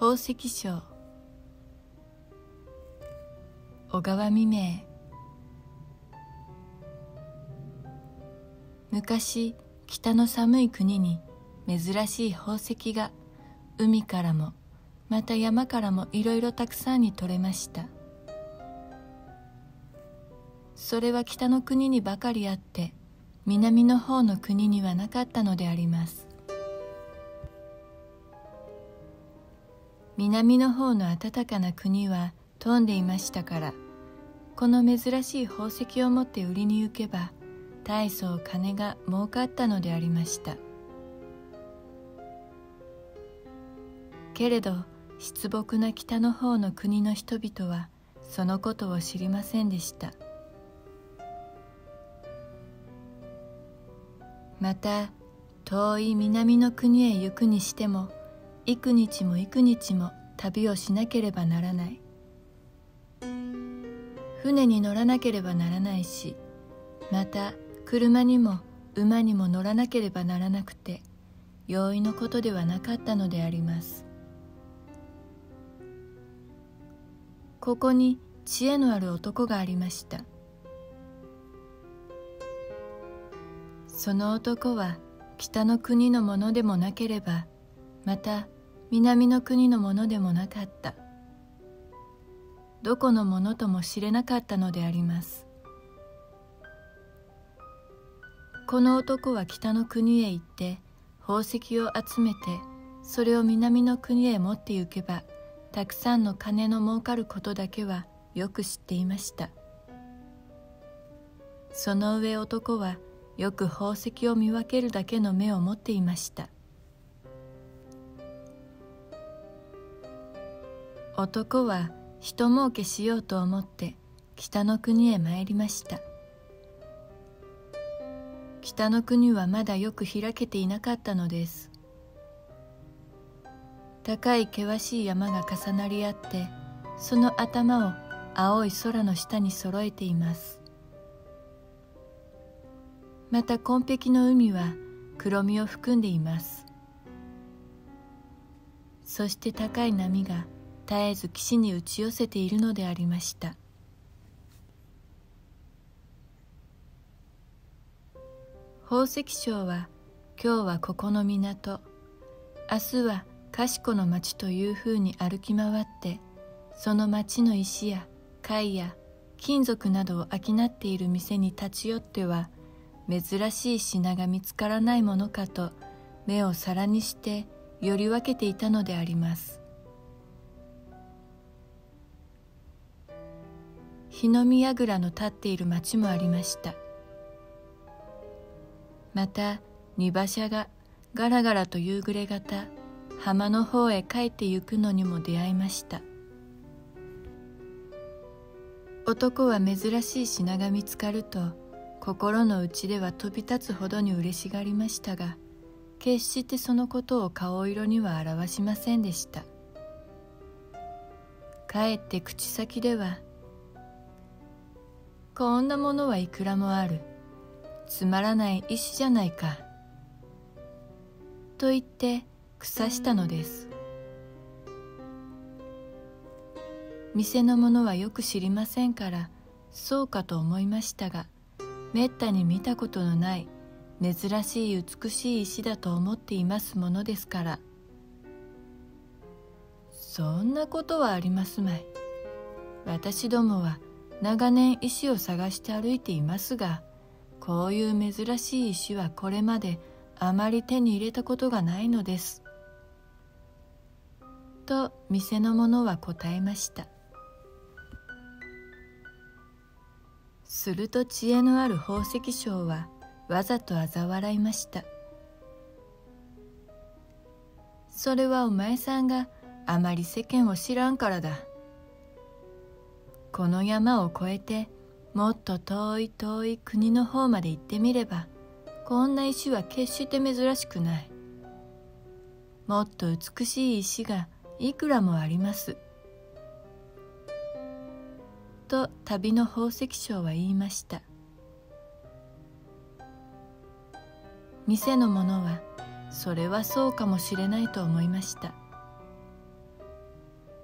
宝石商。小川未明。昔北の寒い国に珍しい宝石が海からもまた山からもいろいろたくさんに取れました。それは北の国にばかりあって南の方の国にはなかったのであります。南の方の暖かな国は飛んでいましたからこの珍しい宝石を持って売りに行けば大層金が儲かったのでありました。けれど失木な北の方の国の人々はそのことを知りませんでした。また遠い南の国へ行くにしても幾日も幾日も旅をしなければならない。船に乗らなければならないしまた車にも馬にも乗らなければならなくて容易のことではなかったのであります。ここに知恵のある男がありました。その男は北の国のものでもなければまた南の国のものでもなかった。どこのものとも知れなかったのであります。この男は北の国へ行って宝石を集めてそれを南の国へ持って行けばたくさんの金の儲かることだけはよく知っていました。その上男はよく宝石を見分けるだけの目を持っていました。男は人儲けしようと思って北の国へ参りました。北の国はまだよく開けていなかったのです。高い険しい山が重なり合ってその頭を青い空の下に揃えています。また紺碧の海は黒みを含んでいます。そして高い波が絶えず岸に打ち寄せているのでありました。宝石商は今日はここの港明日は賢の町というふうに歩き回ってその町の石や貝や金属などを商っている店に立ち寄っては珍しい品が見つからないものかと目を皿にしてより分けていたのであります。日の見櫓の立っている町もありました。また荷馬車がガラガラと夕暮れ方浜の方へ帰って行くのにも出会いました。男は珍しい品が見つかると心の内では飛び立つほどに嬉しがりましたが決してそのことを顔色には表しませんでした。かえって口先ではこんなものはいくらもある。つまらない石じゃないか。と言って腐したのです。店の者はよく知りませんからそうかと思いましたがめったに見たことのない珍しい美しい石だと思っていますものですから。そんなことはありますまい。私どもは長年石を探して歩いていますがこういう珍しい石はこれまであまり手に入れたことがないのです。と店の者は答えました。すると知恵のある宝石商はわざと嘲笑いました。それはお前さんがあまり世間を知らんからだ。この山を越えてもっと遠い遠い国の方まで行ってみればこんな石は決して珍しくない。もっと美しい石がいくらもあります。と旅の宝石商は言いました。店の者はそれはそうかもしれないと思いました。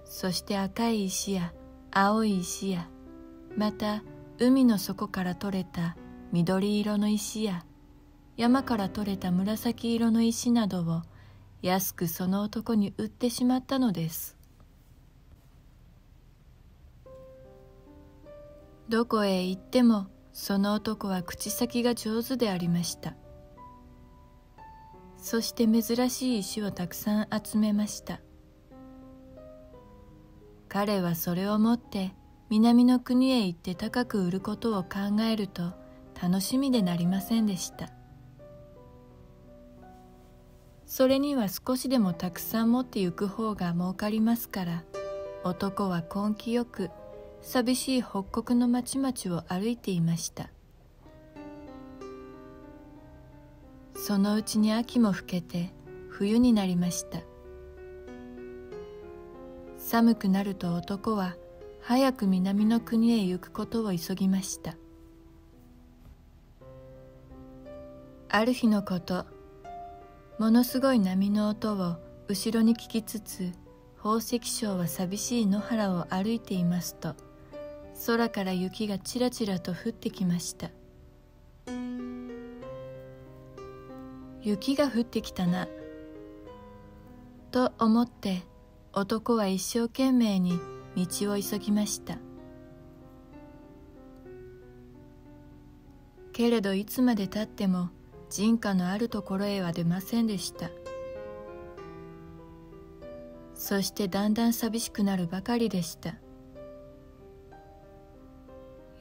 そして赤い石や青い石やまた海の底から取れた緑色の石や山から取れた紫色の石などを安くその男に売ってしまったのです。どこへ行ってもその男は口先が上手でありました。そして珍しい石をたくさん集めました。彼はそれを持って南の国へ行って高く売ることを考えると楽しみでなりませんでした。それには少しでもたくさん持って行く方が儲かりますから男は根気よく寂しい北国の町々を歩いていました。そのうちに秋も更けて冬になりました。寒くなると男は早く南の国へ行くことを急ぎました。ある日のことものすごい波の音を後ろに聞きつつ宝石商は寂しい野原を歩いていますと空から雪がちらちらと降ってきました。雪が降ってきたなと思って男は一生懸命に道を急ぎました。けれどいつまでたっても人家のあるところへは出ませんでした。そしてだんだん寂しくなるばかりでした。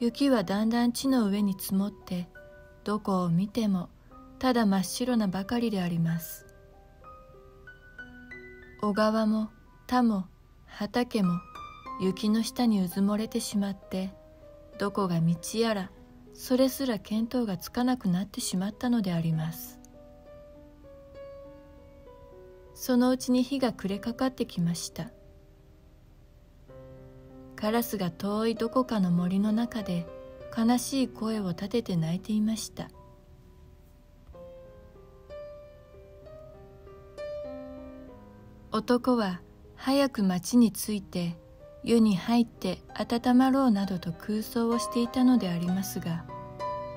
雪はだんだん地の上に積もってどこを見てもただ真っ白なばかりであります。小川も田も畑も雪の下にうずもれてしまってどこが道やらそれすら見当がつかなくなってしまったのであります。そのうちに火が暮れかかってきました。カラスが遠いどこかの森の中で悲しい声を立てて泣いていました。男は早く町に着いて湯に入って温まろうなどと空想をしていたのでありますが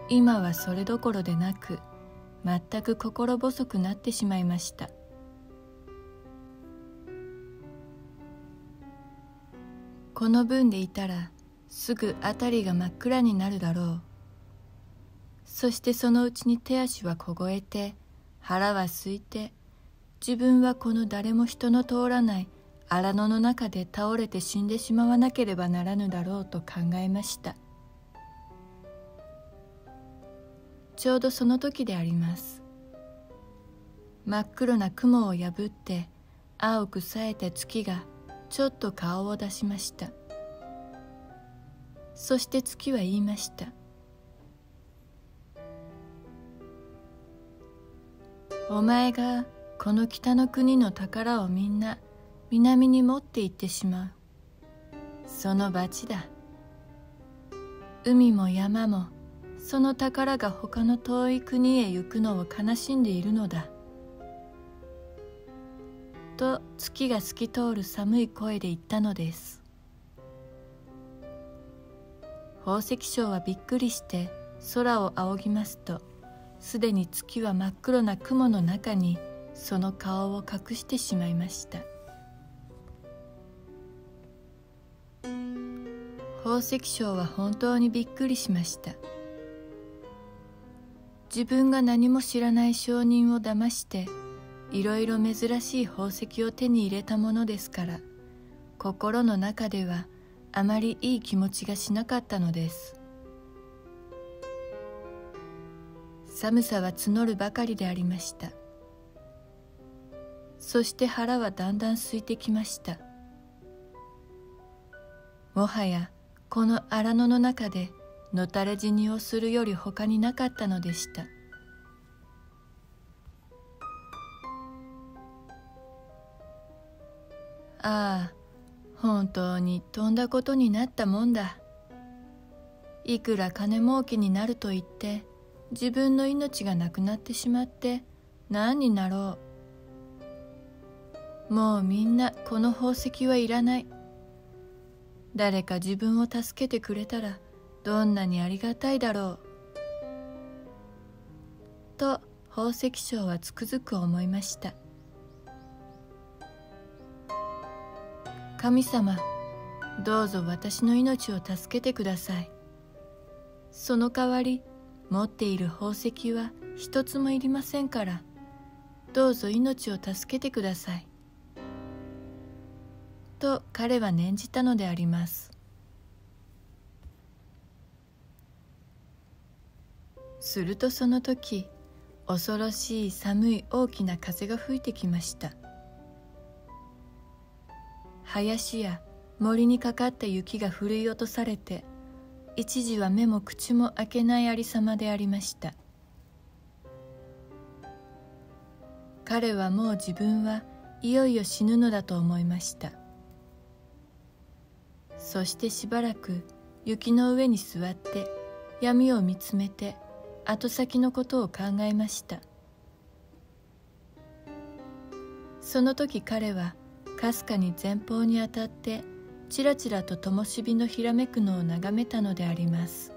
今はそれどころでなく全く心細くなってしまいました。この分でいたらすぐ辺りが真っ暗になるだろう。そしてそのうちに手足は凍えて腹は空いて自分はこの誰も人の通らない荒野の中で倒れて死んでしまわなければならぬだろうと考えました。ちょうどその時であります。真っ黒な雲を破って青く冴えた月がちょっと顔を出しました。そして月は言いました。お前がこの北の国の宝をみんな南に持って行ってしまう。その罰だ。海も山もその宝が他の遠い国へ行くのを悲しんでいるのだ。と月が透き通る寒い声で言ったのです。宝石商はびっくりして空を仰ぎますとすでに月は真っ黒な雲の中にその顔を隠してしまいました。宝石商は本当にびっくりしました。自分が何も知らない証人を騙していろいろ珍しい宝石を手に入れたものですから心の中ではあまりいい気持ちがしなかったのです。寒さは募るばかりでありました。そして腹はだんだん空いてきました。もはやこの荒野の中でのたれ死にをするより他になかったのでした。ああ本当にとんだことになったもんだ。いくら金儲けになると言って自分の命がなくなってしまって何になろう。もうみんなこの宝石はいらない。誰か自分を助けてくれたらどんなにありがたいだろう。と宝石商はつくづく思いました。神様どうぞ私の命を助けてください。その代わり持っている宝石は一つもいりませんからどうぞ命を助けてください。と彼は念じたのであります。するとその時恐ろしい寒い大きな風が吹いてきました。林や森にかかった雪がふるい落とされて一時は目も口も開けないありさまでありました。彼はもう自分はいよいよ死ぬのだと思いました。そしてしばらく雪の上に座って闇を見つめて後先のことを考えました。その時彼はかすかに前方に当たってちらちらと灯火のひらめくのを眺めたのであります。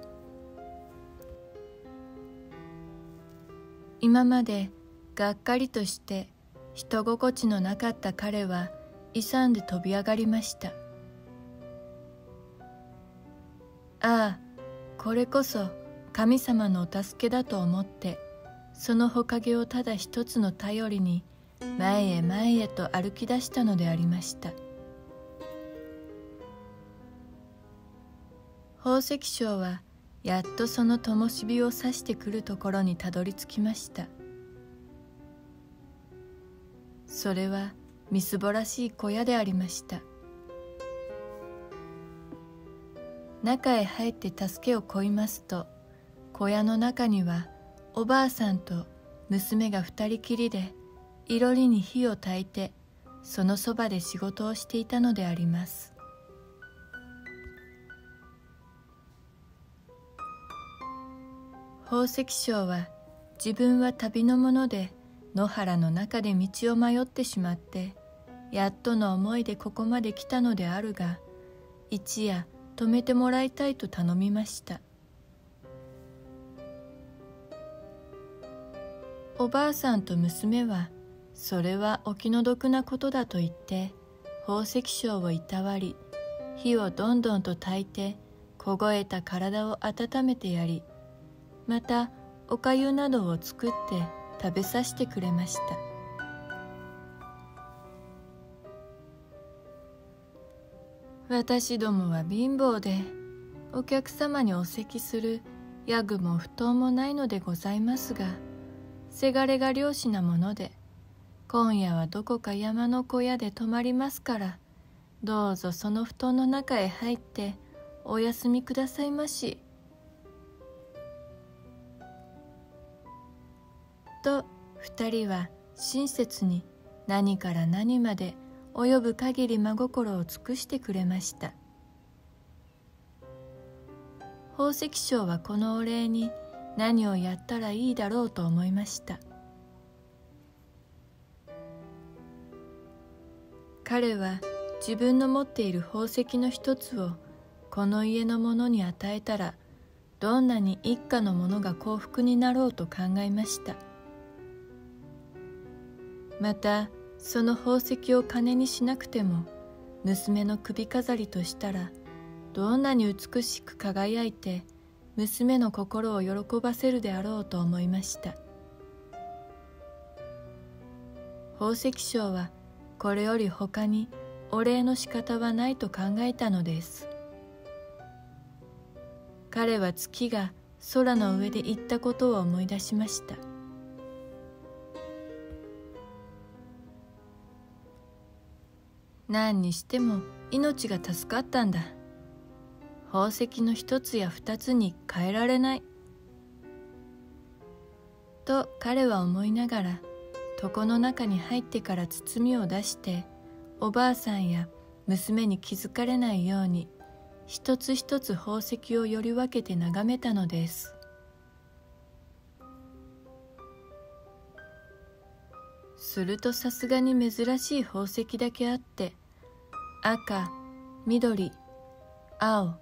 今までがっかりとして人心地のなかった彼は勇んで飛び上がりました。ああこれこそ神様のお助けだと思ってそのほかげをただ一つの頼りに前へ前へと歩き出したのでありました。宝石商はやっとその灯火を指してくるところにたどり着きました。それはみすぼらしい小屋でありました。中へ入って助けを乞いますと小屋の中にはおばあさんと娘が二人きりでいろりに火を焚いてそのそばで仕事をしていたのであります。宝石商は自分は旅の者で野原の中で道を迷ってしまってやっとの思いでここまで来たのであるが一夜泊めてもらいたいと頼みました。おばあさんと娘はそれはお気の毒なことだと言って宝石商をいたわり火をどんどんと焚いて凍えた体を温めてやりまたおかゆなどを作って食べさせてくれました。私どもは貧乏でお客様にお席するヤグも布団もないのでございますがせがれが漁師なもので今夜はどこか山の小屋で泊まりますからどうぞその布団の中へ入ってお休みくださいまし」と二人は親切に何から何まで及ぶ限り真心を尽くしてくれました。宝石商はこのお礼に何をやったらいいだろうと思いました。彼は自分の持っている宝石の一つをこの家の者に与えたらどんなに一家の者が幸福になろうと考えました。またその宝石を金にしなくても娘の首飾りとしたらどんなに美しく輝いて娘の心を喜ばせるであろうと思いました。宝石商はこれより他にお礼の仕方はないと考えたのです。彼は月が空の上で言ったことを思い出しました。何にしても命が助かったんだ。宝石の一つや二つに変えられない。と彼は思いながら床の中に入ってから包みを出しておばあさんや娘に気づかれないように一つ一つ宝石をより分けて眺めたのです。するとさすがに珍しい宝石だけあって赤緑青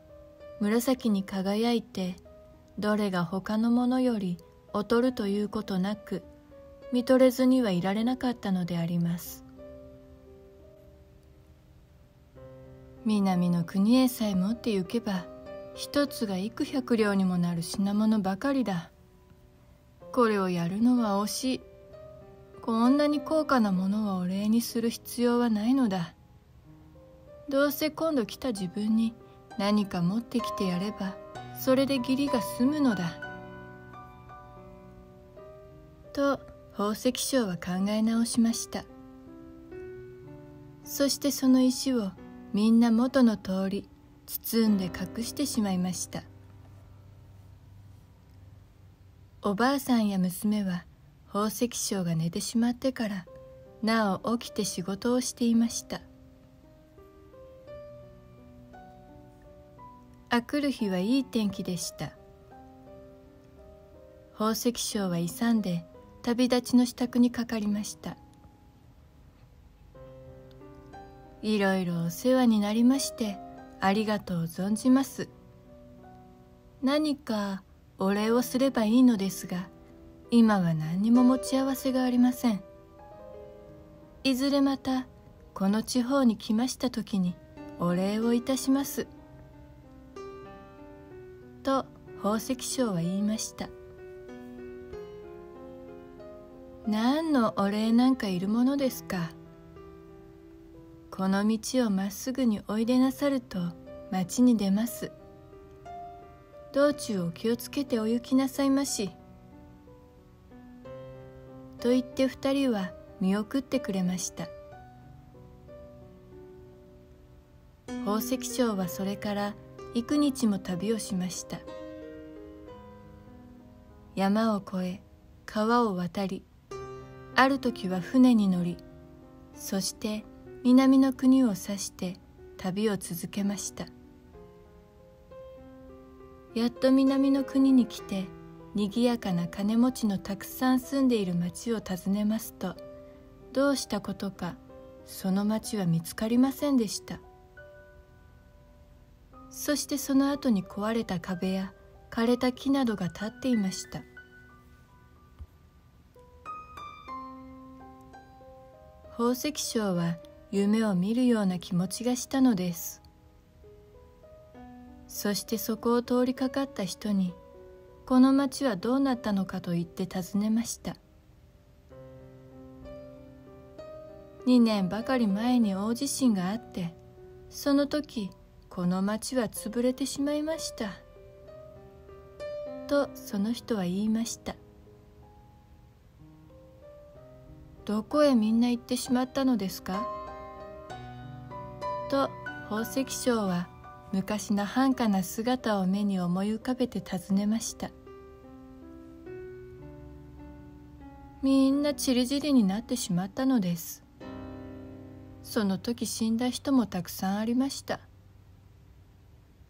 紫に輝いてどれが他のものより劣るということなく見とれずにはいられなかったのであります。南の国へさえ持って行けば一つが幾百両にもなる品物ばかりだ。これをやるのは惜し。いこんなに高価なものをお礼にする必要はないのだ。どうせ今度来た自分に何か持ってきてやればそれで義理が済むのだ。と宝石商は考え直しました。そしてその石をみんな元の通り包んで隠してしまいました。おばあさんや娘は宝石商が寝てしまってからなお起きて仕事をしていました。あくる日はいい天気でした。宝石商は勇んで旅立ちの支度にかかりました。いろいろお世話になりましてありがとう存じます。何かお礼をすればいいのですが今は何にも持ち合わせがありません。いずれまたこの地方に来ました時にお礼をいたします。と宝石商は言いました。何のお礼なんかいるものですか？この道をまっすぐにおいでなさると町に出ます。道中お気をつけてお行きなさいまし。と言って二人は見送ってくれました。宝石商はそれから幾日も旅をしました。山を越え川を渡りある時は船に乗りそして南の国を指して旅を続けました。やっと南の国に来てにぎやかな金持ちのたくさん住んでいる町を訪ねますとどうしたことかその町は見つかりませんでした。そしてその後に壊れた壁や枯れた木などが立っていました。宝石商は夢を見るような気持ちがしたのです。そしてそこを通りかかった人にこの町はどうなったのかと言って尋ねました。2年ばかり前に大地震があってその時この町は潰れてしまいました。とその人は言いました。どこへみんな行ってしまったのですか？と宝石商は昔の繁華な姿を目に思い浮かべて尋ねました。みんなちりぢりになってしまったのです。その時死んだ人もたくさんありました。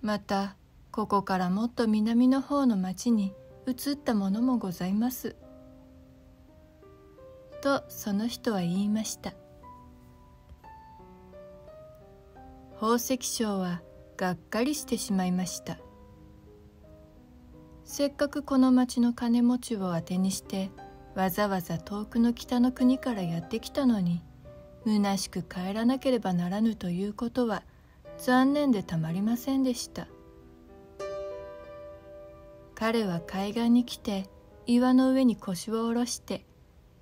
またここからもっと南の方の町に移ったものもございます。とその人は言いました。宝石商はがっかりしてしまいました。せっかくこの町の金持ちを当てにしてわざわざ遠くの北の国からやってきたのに虚しく帰らなければならぬということは残念でたまりませんでした。彼は海岸に来て岩の上に腰を下ろして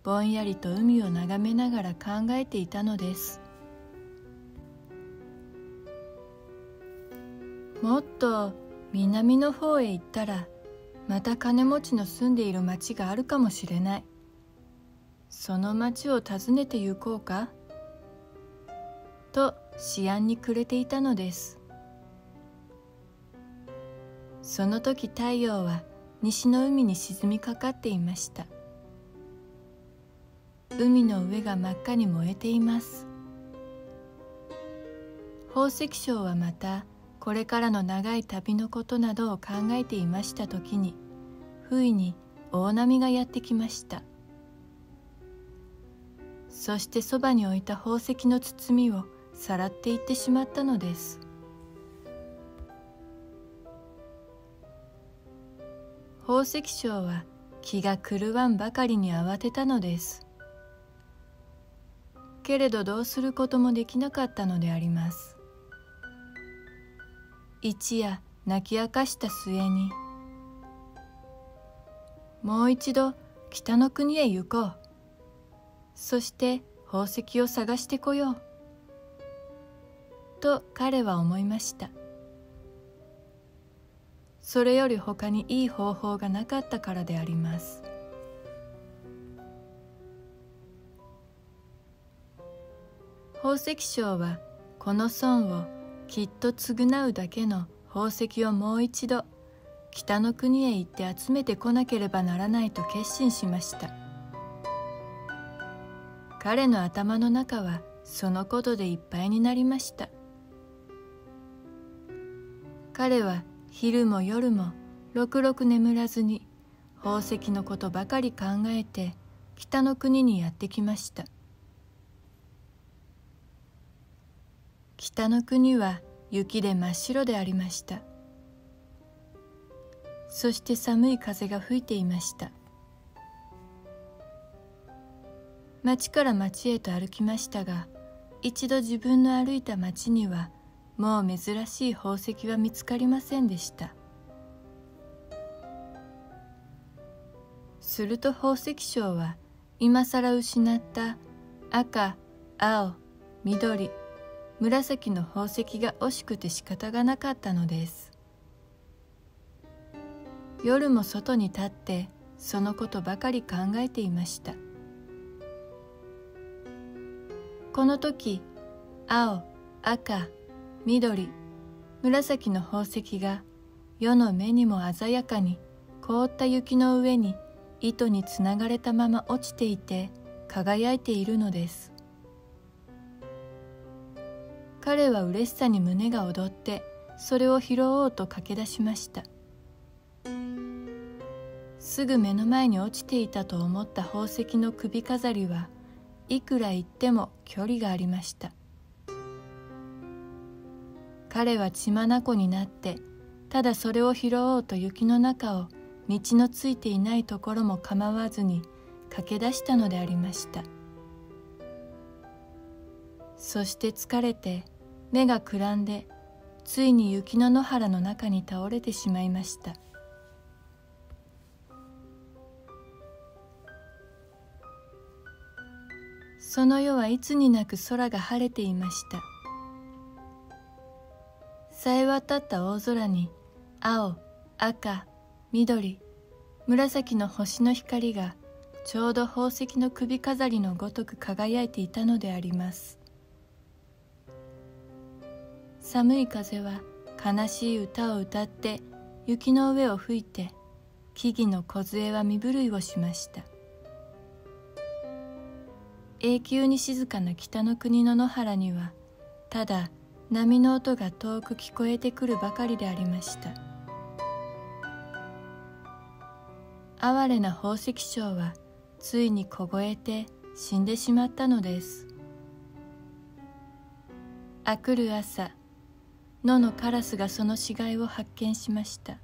ぼんやりと海を眺めながら考えていたのです。もっと南の方へ行ったらまた金持ちの住んでいる町があるかもしれない。その町を訪ねて行こうか。と思案に暮れていたのです。その時太陽は西の海に沈みかかっていました。海の上が真っ赤に燃えています。宝石商はまたこれからの長い旅のことなどを考えていました時に不意に大波がやってきました。そしてそばに置いた宝石の包みをさらっていってしまったのです。宝石商は気が狂わんばかりに慌てたのです。けれどどうすることもできなかったのであります。一夜泣き明かした末にもう一度北の国へ行こう。そして宝石を探してこよう。と彼は思いました。それより他にいい方法がなかったからであります。宝石商はこの損をきっと償うだけの宝石をもう一度北の国へ行って集めてこなければならないと決心しました。彼の頭の中はそのことでいっぱいになりました。彼は昼も夜もろくろく眠らずに宝石のことばかり考えて北の国にやってきました。北の国は雪で真っ白でありました。そして寒い風が吹いていました。町から町へと歩きましたが一度自分の歩いた町にはもう珍しい宝石は見つかりませんでした。すると宝石商は今さら失った赤青緑紫の宝石が惜しくて仕方がなかったのです。夜も外に立ってそのことばかり考えていました。この時青赤緑。紫の宝石が世の目にも鮮やかに凍った雪の上に糸につながれたまま落ちていて輝いているのです。彼は嬉しさに胸が躍ってそれを拾おうと駆け出しました。すぐ目の前に落ちていたと思った宝石の首飾りはいくら行っても距離がありました。彼は血眼になってただそれを拾おうと雪の中を道のついていないところも構わずに駆け出したのでありました。そして疲れて目がくらんでついに雪の野原の中に倒れてしまいました。その夜はいつになく空が晴れていました。さえ渡った大空に青赤緑紫の星の光がちょうど宝石の首飾りのごとく輝いていたのであります。寒い風は悲しい歌を歌って雪の上を吹いて木々の梢は身震いをしました。永久に静かな北の国の野原にはただ波の音が遠く聞こえてくるばかりでありました。哀れな宝石商はついに凍えて死んでしまったのです。あくる朝野のカラスがその死骸を発見しました。